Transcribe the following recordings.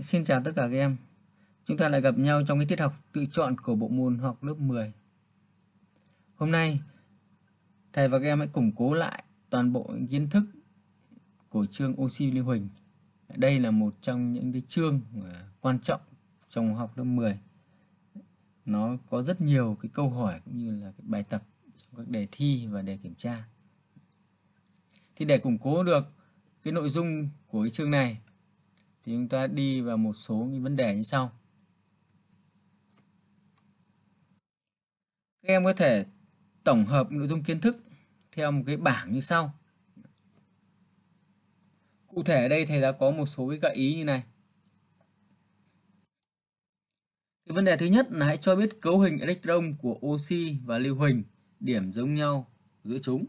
Xin chào tất cả các em. Chúng ta lại gặp nhau trong cái tiết học tự chọn của bộ môn học lớp 10. Hôm nay, thầy và các em hãy củng cố lại toàn bộ kiến thức của chương oxy lưu huỳnh. Đây là một trong những cái chương à, quan trọng trong học lớp 10. Nó có rất nhiều cái câu hỏi cũng như là cái bài tập trong các đề thi và đề kiểm tra. Thì để củng cố được cái nội dung của cái chương này thì chúng ta đi vào một số những vấn đề như sau. Các em có thể tổng hợp nội dung kiến thức theo một cái bảng như sau. Cụ thể ở đây thầy đã có một số cái gợi ý như này. Cái vấn đề thứ nhất là hãy cho biết cấu hình electron của oxy và lưu huỳnh, điểm giống nhau giữa chúng.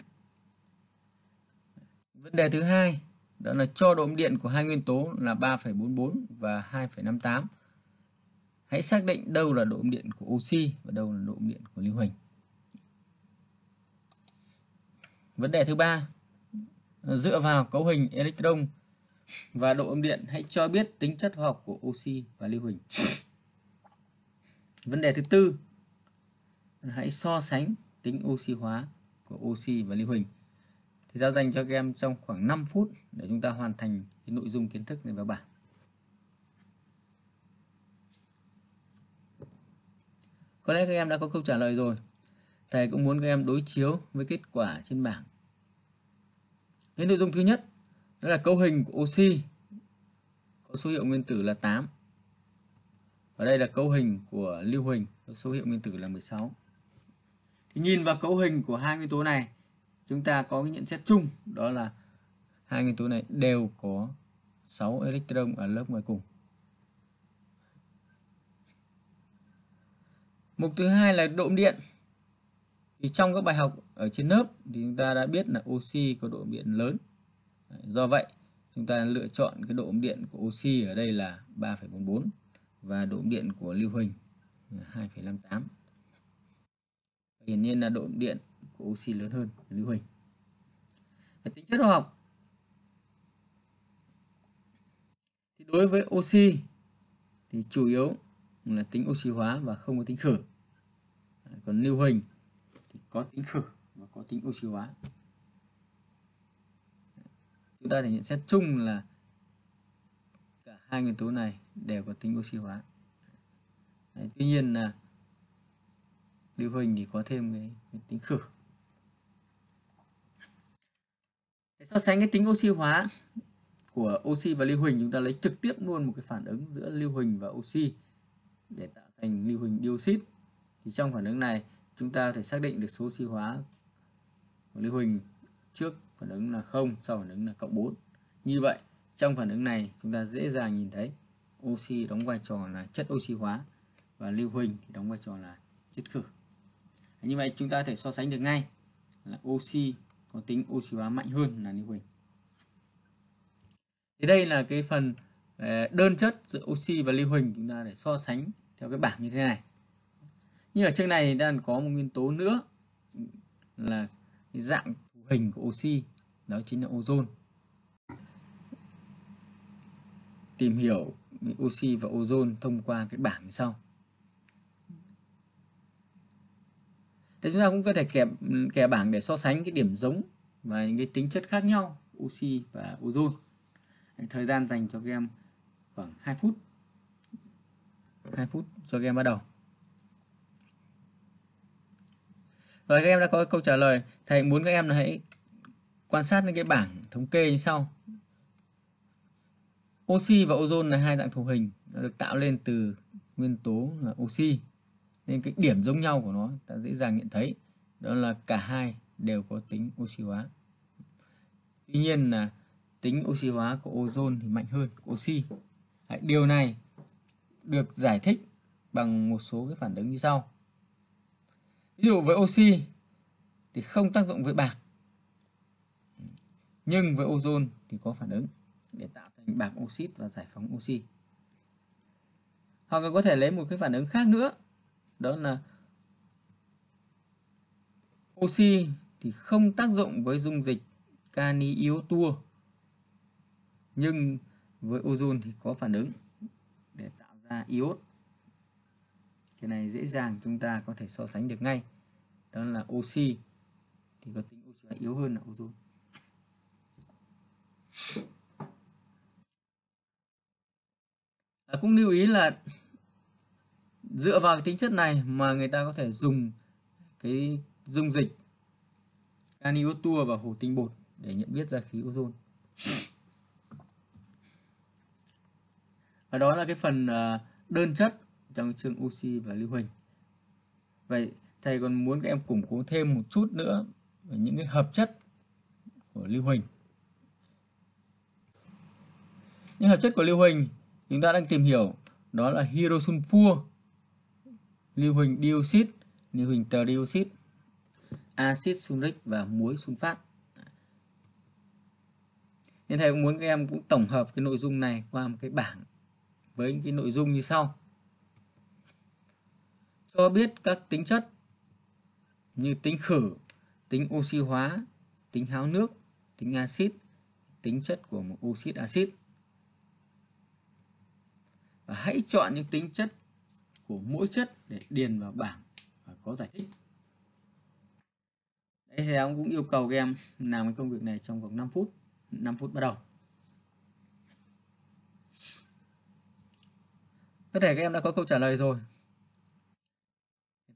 Vấn đề thứ hai đó là cho độ âm điện của hai nguyên tố là 3,44 và 2,58. Hãy xác định đâu là độ âm điện của oxy và đâu là độ âm điện của lưu huỳnh. Vấn đề thứ ba, dựa vào cấu hình electron và độ âm điện, hãy cho biết tính chất hóa học của oxy và lưu huỳnh. Vấn đề thứ tư, hãy so sánh tính oxy hóa của oxy và lưu huỳnh thì giao dành cho các em trong khoảng 5 phút để chúng ta hoàn thành cái nội dung kiến thức này vào bảng. Có lẽ các em đã có câu trả lời rồi. Thầy cũng muốn các em đối chiếu với kết quả trên bảng. Cái nội dung thứ nhất, đó là cấu hình của oxy có số hiệu nguyên tử là 8. Và đây là cấu hình của lưu huỳnh có số hiệu nguyên tử là 16. Thì nhìn vào cấu hình của hai nguyên tố này chúng ta có cái nhận xét chung đó là hai nguyên tố này đều có 6 electron ở lớp ngoài cùng. Mục thứ hai là độ điện. Thì trong các bài học ở trên lớp thì chúng ta đã biết là oxy có độ điện lớn. Do vậy, chúng ta lựa chọn cái độ điện của oxy ở đây là 3,44 và độ điện của lưu huỳnh là 2,58. Hiển nhiên là độ điện của oxy lớn hơn lưu huỳnh. Về tính chất hóa học thì đối với oxy thì chủ yếu là tính oxy hóa và không có tính khử. Còn lưu huỳnh thì có tính khử và có tính oxy hóa. Chúng ta thể nhận xét chung là cả hai nguyên tố này đều có tính oxy hóa. Đấy, tuy nhiên là lưu huỳnh thì có thêm cái, cái tính khử Để so sánh cái tính oxy hóa của oxy và lưu huỳnh chúng ta lấy trực tiếp luôn một cái phản ứng giữa lưu huỳnh và oxy để tạo thành lưu huỳnh dioxit. Thì trong phản ứng này chúng ta thể xác định được số oxy hóa của lưu huỳnh trước phản ứng là 0, sau phản ứng là cộng 4. Như vậy trong phản ứng này chúng ta dễ dàng nhìn thấy oxy đóng vai trò là chất oxy hóa và lưu huỳnh đóng vai trò là chất khử. Như vậy chúng ta thể so sánh được ngay là oxy có tính oxy hóa mạnh hơn là lưu huỳnh. Thì đây là cái phần ờ, đơn chất giữa oxy và lưu huỳnh chúng ta để so sánh theo cái bảng như thế này. Như ở chương này đang có một nguyên tố nữa là cái dạng thụ hình của oxy, đó chính là ozone. Tìm hiểu oxy và ozone thông qua cái bảng như sau. Thế chúng ta cũng có thể kẻ, kẻ bảng để so sánh cái điểm giống và những cái tính chất khác nhau oxy và ozone. Thời gian dành cho game khoảng 2 phút. 2 phút cho game bắt đầu. Rồi các em đã có câu trả lời. Thầy muốn các em là hãy quan sát những cái bảng thống kê như sau. Oxy và ozone là hai dạng thù hình được tạo lên từ nguyên tố là oxy nên cái điểm giống nhau của nó, ta dễ dàng nhận thấy, đó là cả hai đều có tính oxy hóa. Tuy nhiên là tính oxy hóa của ozone thì mạnh hơn của oxy. Điều này được giải thích bằng một số cái phản ứng như sau. Ví dụ với oxy thì không tác dụng với bạc, nhưng với ozone thì có phản ứng để tạo thành bạc oxit và giải phóng oxy. Hoặc là có thể lấy một cái phản ứng khác nữa đó là oxy thì không tác dụng với dung dịch cani yếu tua nhưng với ozone thì có phản ứng để tạo ra iốt. Cái này dễ dàng chúng ta có thể so sánh được ngay. Đó là oxy thì có tính oxy hóa yếu hơn là ozone. À, cũng lưu ý là dựa vào tính chất này mà người ta có thể dùng cái dung dịch caniốt và hồ tinh bột để nhận biết ra khí ozone. Và đó là cái phần à, đơn chất trong chương oxy và lưu huỳnh. Vậy thầy còn muốn các em củng cố thêm một chút nữa về những cái hợp chất của lưu huỳnh. Những hợp chất của lưu huỳnh chúng ta đang tìm hiểu đó là hydrosulfur lưu huỳnh dioxit, lưu huỳnh terdioxit axit sulfuric và muối sunfat nên thầy cũng muốn các em cũng tổng hợp cái nội dung này qua một cái bảng với những cái nội dung như sau. Cho biết các tính chất như tính khử, tính oxy hóa, tính háo nước, tính axit, tính chất của một oxit axit. Và hãy chọn những tính chất của mỗi chất để điền vào bảng và có giải thích. Đấy, thì ông cũng yêu cầu các em làm cái công việc này trong vòng 5 phút 5 phút bắt đầu. Có thể các em đã có câu trả lời rồi.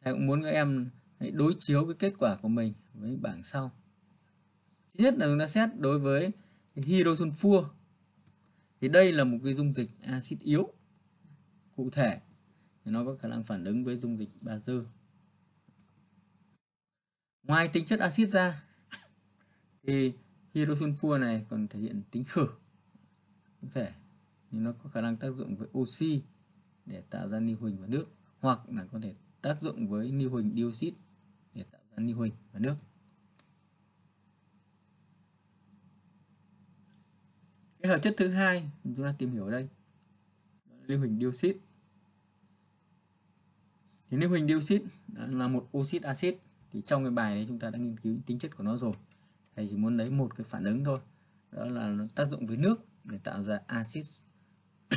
Thầy cũng muốn các em hãy đối chiếu cái kết quả của mình với bảng sau. Thứ nhất là chúng ta xét đối với hydrosulfur thì đây là một cái dung dịch axit yếu cụ thể thì nó có khả năng phản ứng với dung dịch bazơ ngoài tính chất axit ra, thì hydrosulfur này còn thể hiện tính khử. Có thể, thì nó có khả năng tác dụng với oxy để tạo ra ni huỳnh và nước, hoặc là có thể tác dụng với ni huỳnh dioxide để tạo ra ni huỳnh và nước. Cái hợp chất thứ hai chúng ta tìm hiểu ở đây lưu huỳnh dioxide thì lưu huỳnh dioxit à, là một oxit axit thì trong cái bài này chúng ta đã nghiên cứu tính chất của nó rồi. Thầy chỉ muốn lấy một cái phản ứng thôi. Đó là nó tác dụng với nước để tạo ra axit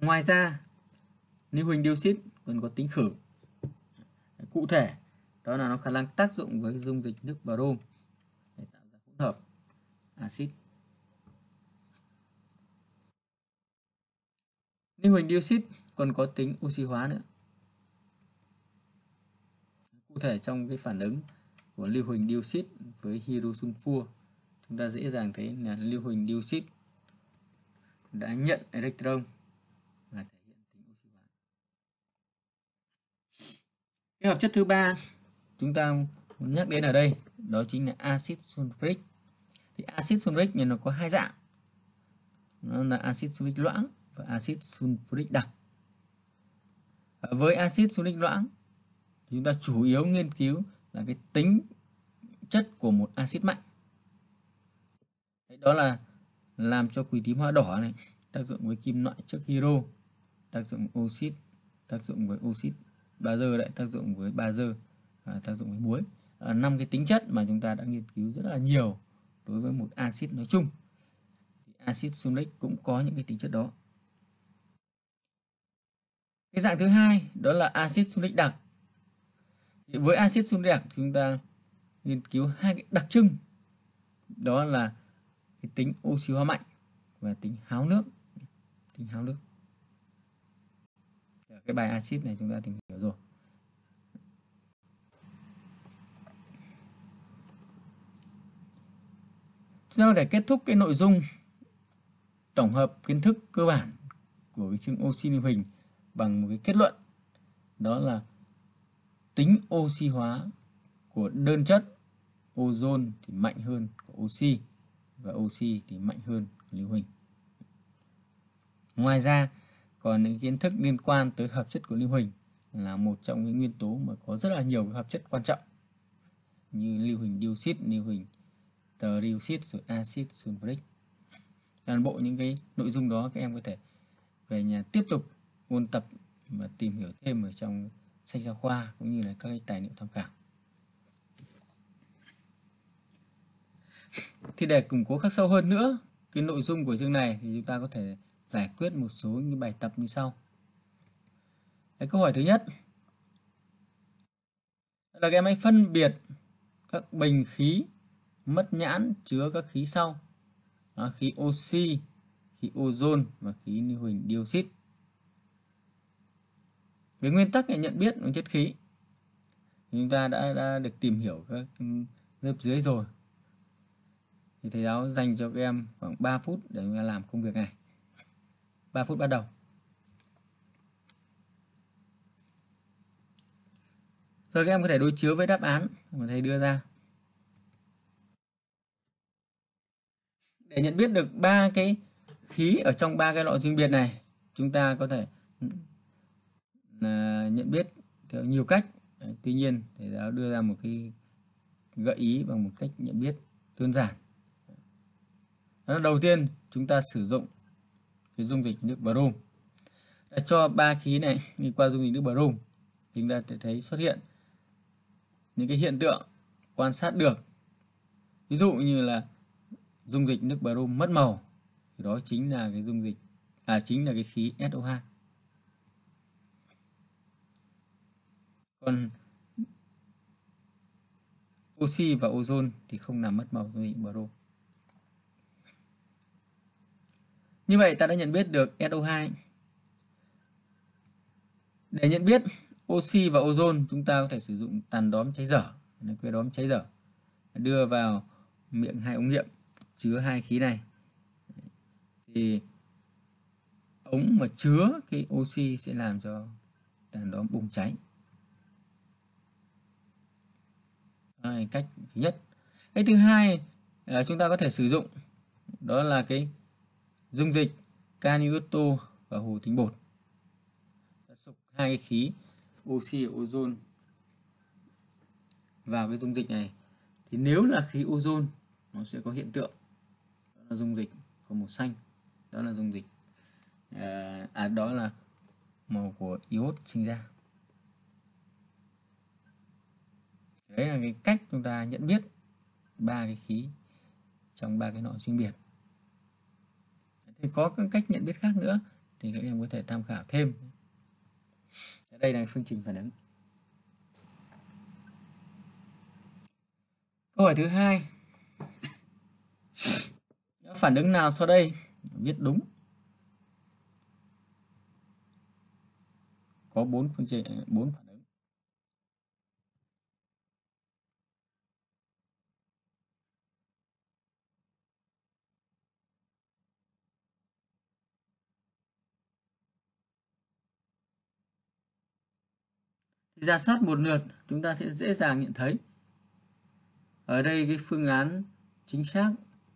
ngoài ra lưu huỳnh dioxit còn có tính khử. Cụ thể, đó là nó khả năng tác dụng với dung dịch nước brom để tạo ra hỗn hợp axit lưu huỳnh dioxit còn có tính oxy hóa nữa. Cụ thể trong cái phản ứng của lưu huỳnh dioxide với hydrosulfur, chúng ta dễ dàng thấy là lưu huỳnh dioxide đã nhận electron và thể hiện tính oxy hóa. Cái hợp chất thứ ba chúng ta muốn nhắc đến ở đây, đó chính là axit sulfuric. Thì axit sulfuric này nó có hai dạng. Nó là axit sulfuric loãng và axit sulfuric đặc với axit sulfuric loãng chúng ta chủ yếu nghiên cứu là cái tính chất của một axit mạnh. Đó là làm cho quỳ tím hoa đỏ này tác dụng với kim loại trước hiro tác dụng oxit tác dụng với oxit bazơ lại tác dụng với bazơ à, tác dụng với muối. Năm cái tính chất mà chúng ta đã nghiên cứu rất là nhiều đối với một axit nói chung. Axit sulfuric cũng có những cái tính chất đó cái dạng thứ hai, đó là axit sulfuric đặc. Thì với axit sulfuric đặc chúng ta nghiên cứu hai cái đặc trưng. Đó là cái tính oxy hóa mạnh và tính háo nước. Tính háo nước. Cái bài axit này chúng ta tìm hiểu rồi. Sau để kết thúc cái nội dung tổng hợp kiến thức cơ bản của cái chương oxy lưu hình bằng một cái kết luận đó là tính oxy hóa của đơn chất ozone thì mạnh hơn của oxy và oxy thì mạnh hơn lưu huỳnh. Ngoài ra còn những kiến thức liên quan tới hợp chất của lưu huỳnh là một trong những nguyên tố mà có rất là nhiều hợp chất quan trọng như lưu huỳnh dioxide, lưu huỳnh trioxide rồi axit sulfuric. Toàn bộ những cái nội dung đó các em có thể về nhà tiếp tục ôn tập và tìm hiểu thêm ở trong sách giáo khoa cũng như là các cái tài liệu tham khảo. Thì để củng cố khắc sâu hơn nữa cái nội dung của chương này thì chúng ta có thể giải quyết một số những bài tập như sau. Cái câu hỏi thứ nhất là các em hãy phân biệt các bình khí mất nhãn chứa các khí sau. Đó, khí oxy, khí ozone và khí lưu huỳnh dioxide. Về nguyên tắc để nhận biết bằng chất khí. Chúng ta đã, đã được tìm hiểu các lớp dưới rồi. Thì thầy giáo dành cho các em khoảng 3 phút để chúng ta làm công việc này. 3 phút bắt đầu. Rồi các em có thể đối chiếu với đáp án mà thầy đưa ra. Để nhận biết được ba cái khí ở trong ba cái lọ riêng biệt này chúng ta có thể nhận biết theo nhiều cách. Đấy, tuy nhiên thầy giáo đưa ra một cái gợi ý bằng một cách nhận biết đơn giản. Đó đầu tiên chúng ta sử dụng cái dung dịch nước brom đã cho ba khí này đi qua dung dịch nước brom chúng ta sẽ thấy xuất hiện những cái hiện tượng quan sát được. Ví dụ như là dung dịch nước brom mất màu thì đó chính là cái dung dịch à chính là cái khí SO2 còn oxy và ozone thì không làm mất màu dung dịch brom như vậy ta đã nhận biết được SO2 để nhận biết oxy và ozone, chúng ta có thể sử dụng tàn đóm cháy dở. Que đóm cháy dở. Đưa vào miệng hai ống nghiệm, chứa hai khí này. Thì ống mà chứa cái oxy sẽ làm cho tàn đóm bùng cháy. Đây, cách thứ nhất. Cái thứ hai là chúng ta có thể sử dụng đó là cái dung dịch caniuto và hồ tính bột. Sục hai cái khí oxy và ozone vào cái dung dịch này. Thì nếu là khí ozone nó sẽ có hiện tượng. Đó là dung dịch có màu xanh. Đó là dung dịch à, à đó là màu của iốt sinh ra. Đấy là cái cách chúng ta nhận biết ba cái khí trong ba cái nội riêng biệt. Thì có các cách nhận biết khác nữa thì các em có thể tham khảo thêm. Đây là phương trình phản ứng. Câu hỏi thứ hai. Phản ứng nào sau đây? Viết đúng. Có bốn phương trình, bốn phản ra soát một lượt chúng ta sẽ dễ dàng nhận thấy. Ở đây cái phương án chính xác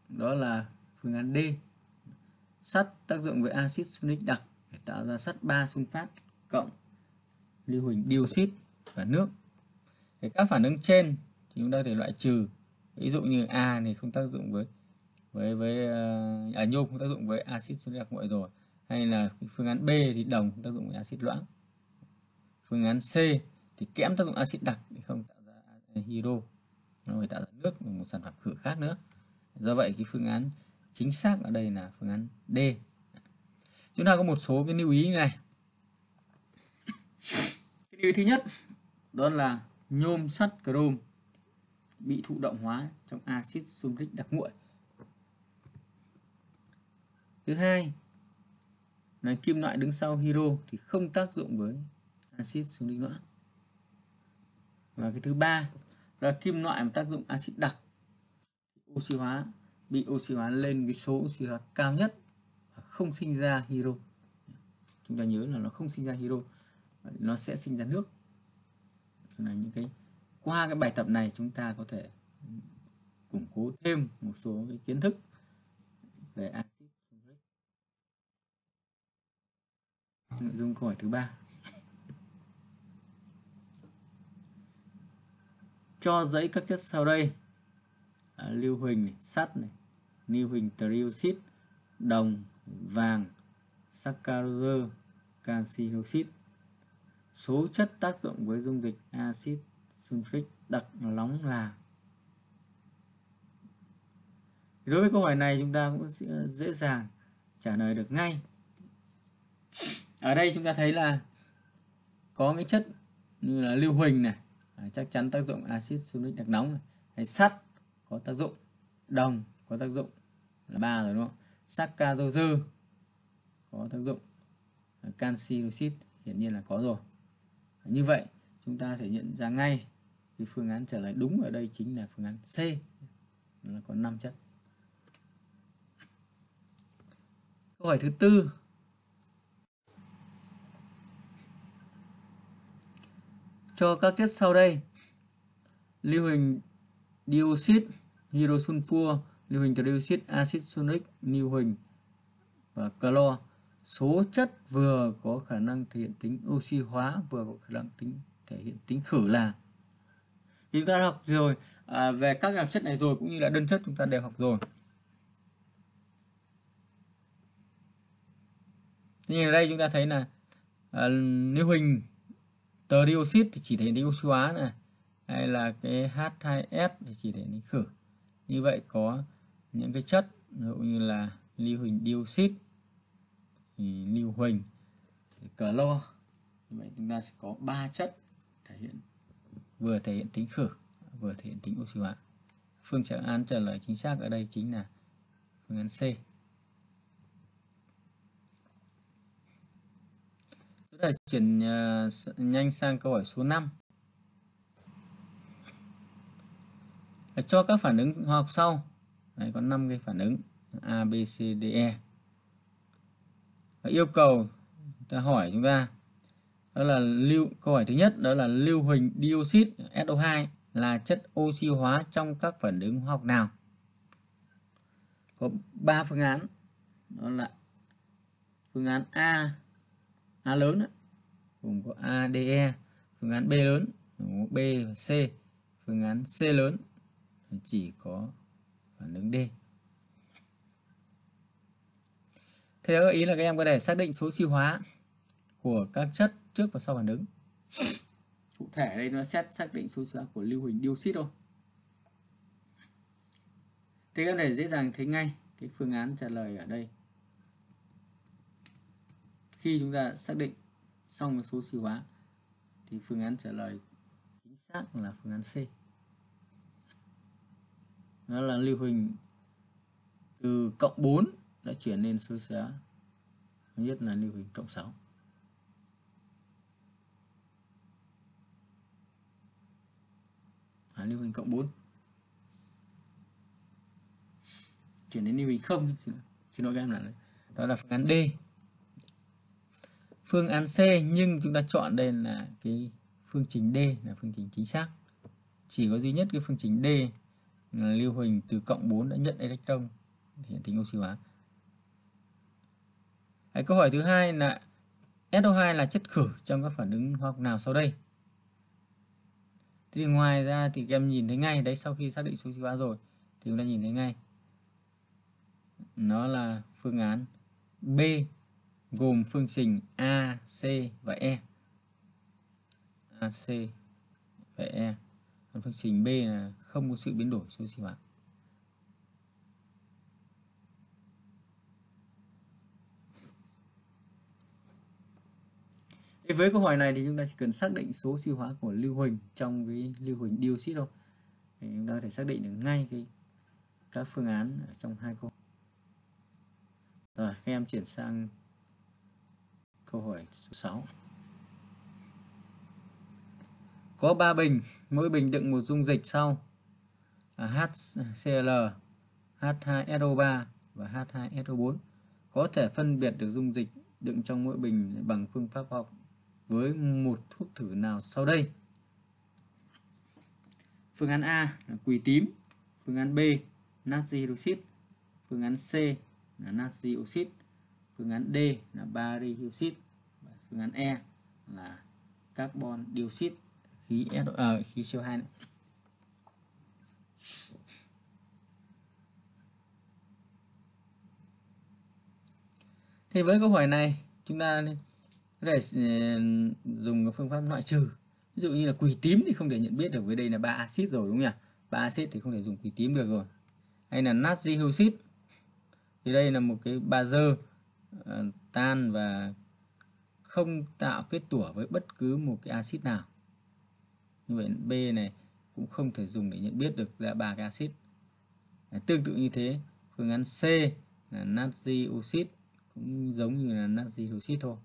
đó là phương án D. Sắt tác dụng với axit sulfuric đặc để tạo ra sắt 3 sunfat cộng lưu huỳnh dioxit và nước. Để các phản ứng trên thì chúng ta thể loại trừ. Ví dụ như A này không tác dụng với với với ờ, à, nhôm không tác dụng với axit sulfuric đặc nguội rồi. Hay là phương án B thì đồng không tác dụng với axit loãng phương án C thì kẽm tác dụng axit đặc để không tạo ra hydro, nó phải tạo ra nước một sản phẩm khử khác nữa. Do vậy cái phương án chính xác ở đây là phương án D. Chúng ta có một số cái lưu ý này. Cái lưu ý thứ nhất, đó là nhôm sắt chrome bị thụ động hóa trong axit sulfuric đặc nguội thứ hai là kim loại đứng sau hydro thì không tác dụng với axit đi nữa. Và cái thứ ba là kim loại mà tác dụng axit đặc. Oxy hóa, bị oxy hóa lên cái số oxy hóa cao nhất và không sinh ra hydro. Chúng ta nhớ là nó không sinh ra hydro nó sẽ sinh ra nước. Là những cái, qua cái bài tập này chúng ta có thể củng cố thêm một số cái kiến thức về axit. Nội dung câu hỏi thứ ba. Cho dãy các chất sau đây. À, lưu huỳnh này, sắt này lưu huỳnh trioxit đồng vàng saccharose canxi oxit số chất tác dụng với dung dịch axit sulfuric đặc nóng là. Đối với câu hỏi này chúng ta cũng dễ dàng trả lời được ngay. Ở đây chúng ta thấy là có cái chất như là lưu huỳnh này à, chắc chắn tác dụng axit sunic đặc nóng này. hay sắt có tác dụng đồng có tác dụng là ba rồi đúng không? Saccharose có tác dụng à, canxi oxit hiển nhiên là có rồi. À, như vậy chúng ta thể nhận ra ngay cái phương án trả lời đúng ở đây chính là phương án C. Là có 5 chất. Câu hỏi thứ tư. Cho các chất sau đây. Lưu huỳnh dioxide hydrosulfur lưu huỳnh dioxit axit sunic lưu huỳnh và clo. Số chất vừa có khả năng thể hiện tính oxy hóa vừa có khả năng tính thể hiện tính khử là. Chúng ta đã học rồi. À, về các hợp chất này rồi cũng như là đơn chất chúng ta đều học rồi. Như ở đây chúng ta thấy là à, lưu huỳnh trioxide thì chỉ thể đi oxy hóa này, hay là cái H2S thì chỉ thể đi khử. Như vậy có những cái chất, ví dụ như là lưu huỳnh dioxide thì lưu huỳnh clo. Như vậy chúng ta sẽ có ba chất thể hiện, vừa thể hiện tính khử, vừa thể hiện tính oxy hóa. Phương án trả lời chính xác ở đây chính là phương án C. là chuyển uh, nhanh sang câu hỏi số 5 cho các phản ứng hóa học sau. Đấy, có 5 cái phản ứng A, B, C, D, E. Và yêu cầu ta hỏi chúng ta đó là lưu câu hỏi thứ nhất đó là lưu huỳnh dioxide SO2 là chất oxy hóa trong các phản ứng hóa học nào? Có 3 phương án. Đó là phương án A A lớn đó, gồm có A, D, E phương án B lớn gồm có B và C phương án C lớn chỉ có phản ứng D Thế ý là các em có thể xác định số siêu hóa của các chất trước và sau phản ứng. Cụ thể đây nó xét xác định số siêu hóa của lưu huỳnh dioxit thôi. Thế các em dễ dàng thấy ngay cái phương án trả lời ở đây. Khi chúng ta xác định xong số siêu hóa thì phương án trả lời chính xác là phương án C. Đó là lưu huỳnh từ cộng 4 đã chuyển lên số xá nhất là lưu huỳnh cộng 6 à, lưu huỳnh cộng 4 chuyển đến lưu huỳnh không xin, xin lỗi các em là đó là phương án D phương án C nhưng chúng ta chọn đây là cái phương trình D là phương trình chính xác. Chỉ có duy nhất cái phương trình D là lưu huỳnh từ cộng 4 đã nhận electron hiện tính oxy hóa. Đấy, câu hỏi thứ hai là SO2 là chất khử trong các phản ứng hóa học nào sau đây? Thì ngoài ra thì các em nhìn thấy ngay đấy sau khi xác định số oxy hóa rồi thì chúng ta nhìn thấy ngay. Nó là phương án B gồm phương trình A, C và E. A, C và E. Còn phương trình B là không có sự biến đổi số sinh hóa. với câu hỏi này thì chúng ta chỉ cần xác định số siêu hóa của lưu huỳnh trong cái lưu huỳnh dioxide thôi thì chúng ta có thể xác định được ngay cái các phương án ở trong hai câu rồi các em chuyển sang câu hỏi số 6 có 3 bình mỗi bình đựng một dung dịch sau. Là HCl H2SO3 và H2SO4 có thể phân biệt được dung dịch đựng trong mỗi bình bằng phương pháp học với một thuốc thử nào sau đây. Phương án A là quỳ tím, phương án B natri hydroxit, phương án C là natri oxit, phương án D là bari hydroxit, phương án E là carbon dioxide khí SO, à, khí CO2 này. Thì với câu hỏi này chúng ta có thể ờ, dùng phương pháp loại trừ. Ví dụ như là quỳ tím thì không thể nhận biết được với đây là ba axit rồi đúng không nhỉ? Ba axit thì không thể dùng quỳ tím được rồi. Hay là natri hydroxit thì đây là một cái bazơ Ờ, tan và không tạo kết tủa với bất cứ một cái axit nào. Như vậy B này cũng không thể dùng để nhận biết được ra ba cái axit. Ờ, tương tự như thế, phương án C là natri oxit cũng giống như là natri oxit thôi.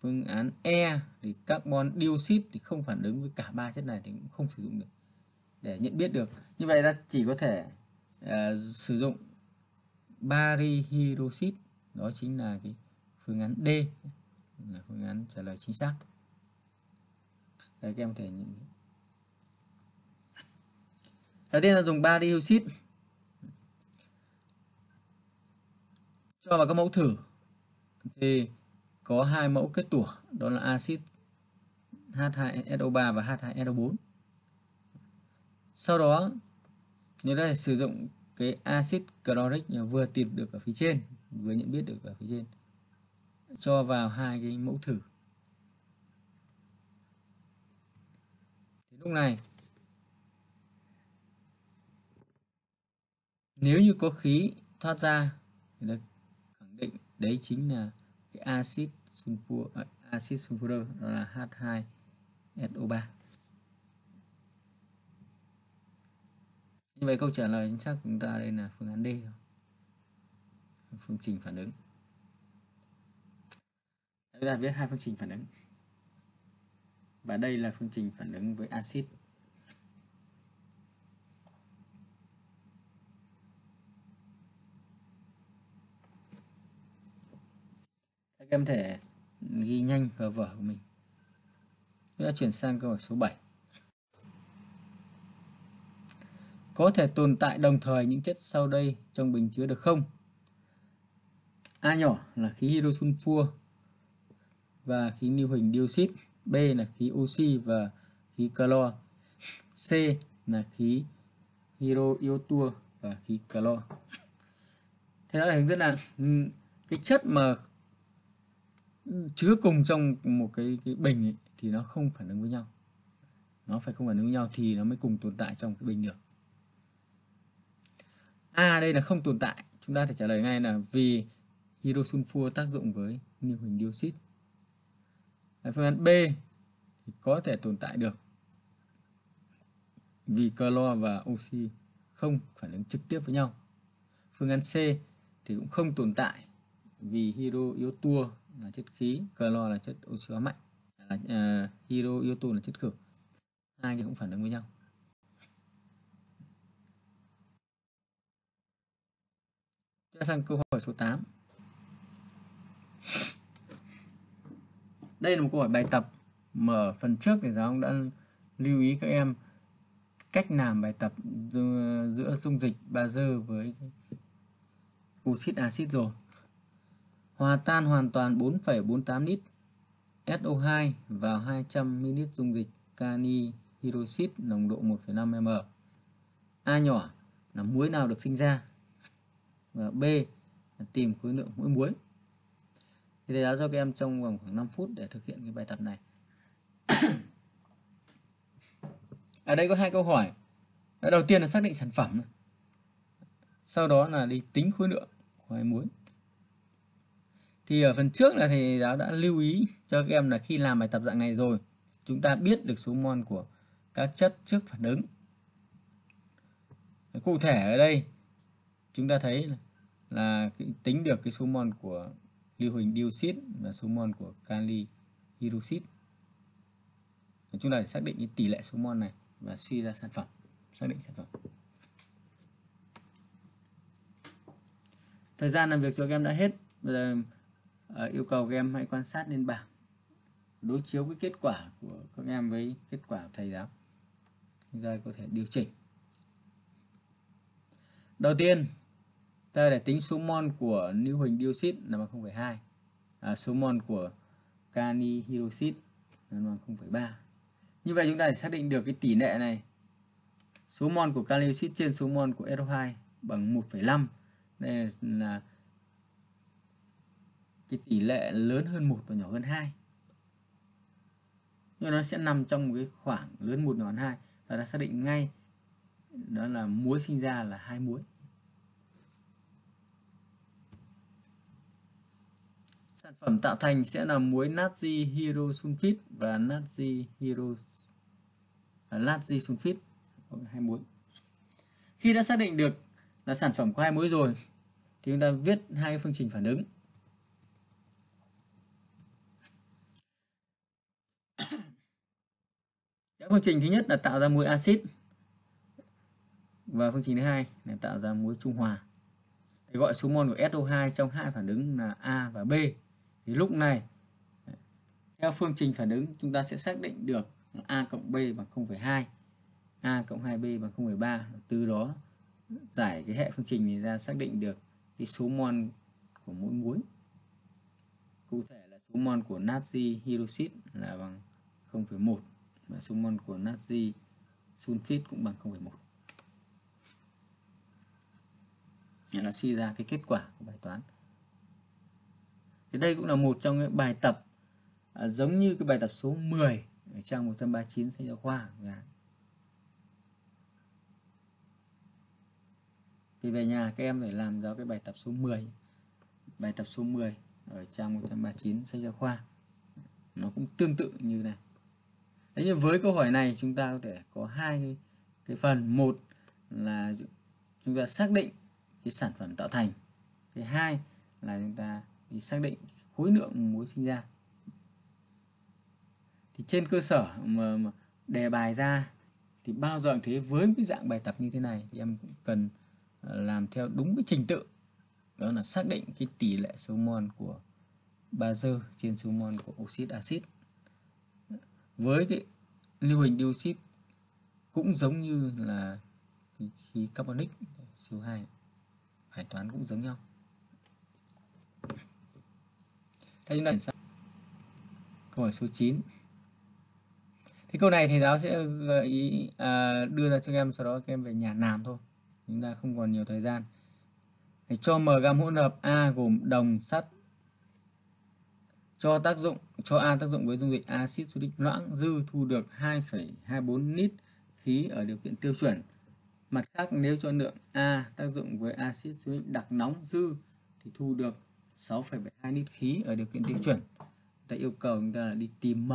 Phương án E thì carbon dioxide thì không phản ứng với cả ba chất này thì cũng không sử dụng được để nhận biết được. Như vậy ta chỉ có thể uh, sử dụng bari hydroxit đó chính là cái phương án D, là phương án trả lời chính xác. Đấy, các em có thể nhìn. Đầu tiên là dùng bari hydroxit cho vào các mẫu thử. Thì có hai mẫu kết tủa. Đó là axit H2SO3 và H2SO4 sau đó, người ta sử dụng cái axit chloric vừa tìm được ở phía trên, vừa nhận biết được ở phía trên. Cho vào hai cái mẫu thử. Thì lúc này, nếu như có khí thoát ra, thì được khẳng định đấy chính là cái axit sulfur ờ, axit sulfur, đó là H2SO3 như vậy câu trả lời chính xác của chúng ta đây là phương án D phương trình phản ứng. Chúng ta viết hai phương trình phản ứng. Và đây là phương trình phản ứng với axit. Các em thể ghi nhanh vào vở của mình. Chúng ta chuyển sang câu hỏi số 7 có thể tồn tại đồng thời những chất sau đây trong bình chứa được không? A nhỏ là khí hydrosulfur và khí lưu huỳnh dioxide. B là khí oxy và khí clo. C là khí hydro iotua và khí clo. Thế đó là hướng dẫn là cái chất mà chứa cùng trong một cái cái bình ấy, thì nó không phản ứng với nhau. Nó phải không phản ứng với nhau thì nó mới cùng tồn tại trong cái bình được. A đây là không tồn tại. Chúng ta thể trả lời ngay là vì hydrosulfur tác dụng với lưu huỳnh dioxide. Phương án B thì có thể tồn tại được vì clo và oxy không phản ứng trực tiếp với nhau. Phương án C thì cũng không tồn tại vì hydro iotur là chất khí, clo là chất oxy hóa mạnh, là uh, hydro iotur là chất khử. Hai cái cũng phản ứng với nhau. Ta sang câu hỏi số 8. Đây là một câu hỏi bài tập mở phần trước thì giáo ông đã lưu ý các em cách làm bài tập giữa dung dịch bazơ với oxit axit rồi. Hòa tan hoàn toàn 4,48 lít SO2 vào 200 ml dung dịch kani hydroxit nồng độ 1,5 m. A nhỏ là muối nào được sinh ra và B là tìm khối lượng mỗi muối. Thì thầy giáo cho các em trong vòng khoảng 5 phút để thực hiện cái bài tập này. Ở đây có hai câu hỏi. Đầu tiên là xác định sản phẩm sau đó là đi tính khối lượng của hai muối. Thì ở phần trước là thầy giáo đã lưu ý cho các em là khi làm bài tập dạng này rồi, chúng ta biết được số mol của các chất trước phản ứng. Cụ thể ở đây chúng ta thấy là, là tính được cái số mol của lưu huỳnh dioxide và số mol của kali hydroxit chúng ta để xác định cái tỷ lệ số mol này và suy ra sản phẩm xác định sản phẩm. Thời gian làm việc cho các em đã hết. Bây giờ ờ, yêu cầu các em hãy quan sát lên bảng đối chiếu cái kết quả của các em với kết quả của thầy giáo. Chúng ta có thể điều chỉnh. Đầu tiên ta để tính số mol của lưu huỳnh dioxit là bằng 0,2 à, số mol của kani hydroxit là bằng 0,3 như vậy chúng ta sẽ xác định được cái tỷ lệ này. Số mol của kali oxit trên số mol của SO2 bằng 1,5 đây là cái tỷ lệ lớn hơn 1 và nhỏ hơn 2 nhưng nó sẽ nằm trong một cái khoảng lớn 1 nhỏ hơn 2 và ta xác định ngay đó là muối sinh ra là hai muối. Sản phẩm tạo thành sẽ là muối natri hydro sulfit và natri hydro à, natri sulfit. Hai muối. Khi đã xác định được là sản phẩm có hai muối rồi thì chúng ta viết hai phương trình phản ứng. Phương trình thứ nhất là tạo ra muối axit và phương trình thứ hai là tạo ra muối trung hòa. Thì gọi số mol của SO2 trong hai phản ứng là A và B thì lúc này theo phương trình phản ứng chúng ta sẽ xác định được A cộng B bằng 0,2 A cộng 2B bằng 0,3 từ đó giải cái hệ phương trình này ra xác định được cái số mol của mỗi muối. Cụ thể là số mol của natri hydroxit là bằng 0,1 và số mol của natri sulfit cũng bằng 0,1 Nghĩa là suy ra cái kết quả của bài toán thì đây cũng là một trong những bài tập à, giống như cái bài tập số 10 ở trang 139 sách giáo khoa thì về nhà các em phải làm ra cái bài tập số 10 bài tập số 10 ở trang 139 sách giáo khoa. Nó cũng tương tự như này. Thế nhưng với câu hỏi này chúng ta có thể có hai cái phần. Một là chúng ta xác định cái sản phẩm tạo thành. Cái hai là chúng ta đi xác định khối lượng muối sinh ra. Thì trên cơ sở mà, đề bài ra thì bao giờ thế với cái dạng bài tập như thế này thì em cũng cần à, làm theo đúng cái trình tự. Đó là xác định cái tỷ lệ số mol của bazơ trên số mol của oxit axit. Với cái lưu huỳnh dioxide cũng giống như là khí carbonic CO2 bài toán cũng giống nhau. Thế chúng ta câu hỏi số 9 thì câu này thầy giáo sẽ gợi ý à, đưa ra cho em sau đó các em về nhà làm thôi. Chúng ta không còn nhiều thời gian. Để cho m gam hỗn hợp A gồm đồng sắt cho tác dụng cho A tác dụng với dung dịch axit suric loãng dư thu được 2,24 lít khí ở điều kiện tiêu chuẩn. Mặt khác nếu cho lượng A tác dụng với axit suric đặc nóng dư thì thu được 6,72 lít khí ở điều kiện tiêu chuẩn. Ta yêu cầu chúng ta là đi tìm M.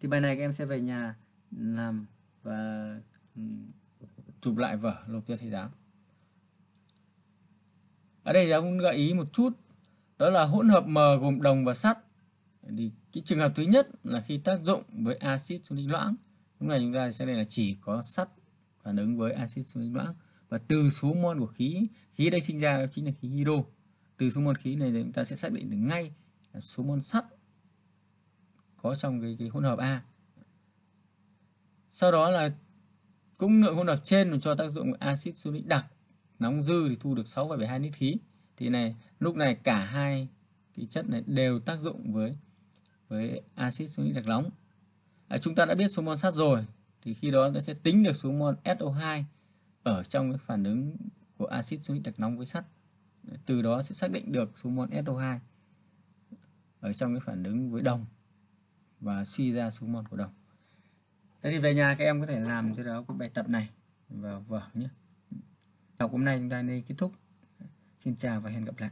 Thì bài này các em sẽ về nhà làm và ừ, chụp lại vở nộp cho thầy giáo. Ở đây giáo cũng gợi ý một chút đó là hỗn hợp M gồm đồng và sắt thì cái trường hợp thứ nhất là khi tác dụng với axit suric loãng lúc này chúng ta sẽ đây là chỉ có sắt phản ứng với axit suric loãng và từ số mol của khí khí đây sinh ra đó chính là khí hydro. Từ số mol khí này thì chúng ta sẽ xác định được ngay là số mol sắt có trong cái, cái hỗn hợp A. Sau đó là cũng lượng hỗn hợp trên cho tác dụng axit suric đặc nóng dư thì thu được 6,72 lít khí. Thì này lúc này cả hai cái chất này đều tác dụng với với axit suric đặc nóng. À, chúng ta đã biết số mol sắt rồi thì khi đó ta sẽ tính được số mol SO2 ở trong cái phản ứng của axit suric đặc nóng với sắt. Từ đó sẽ xác định được số mol SO2 ở trong cái phản ứng với đồng và suy ra số mol của đồng. Thế thì về nhà các em có thể làm cho đó cái bài tập này vào vở nhé. Học hôm nay chúng ta nên kết thúc. Xin chào và hẹn gặp lại.